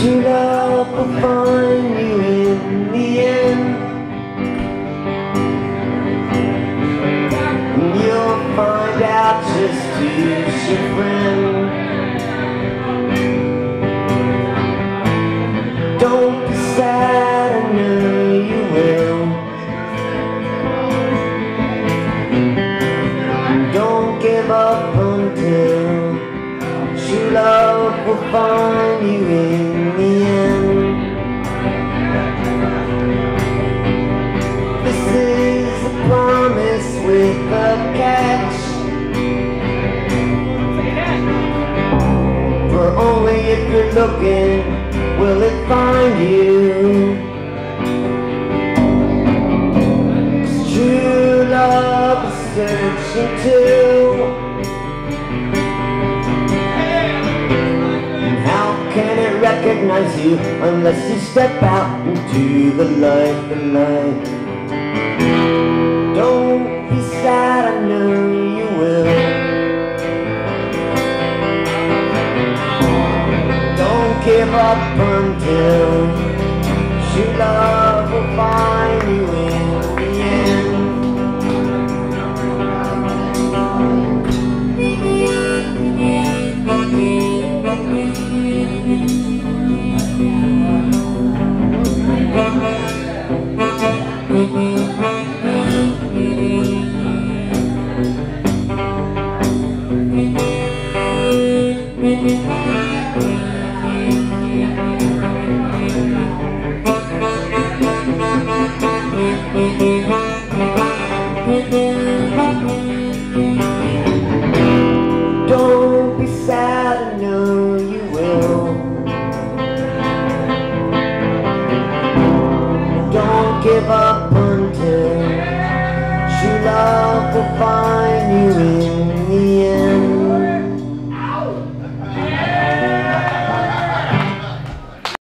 should all find you in the end. And you'll find out just who will find you in the end. This is a promise with a catch. For only if you're looking will it find you. 'Cause true love is searching too. It recognize you unless you step out into the light, the light? Don't be sad, I know you will. Don't give up until true love Don't be sad, I know you will. Don't give up until Yeah.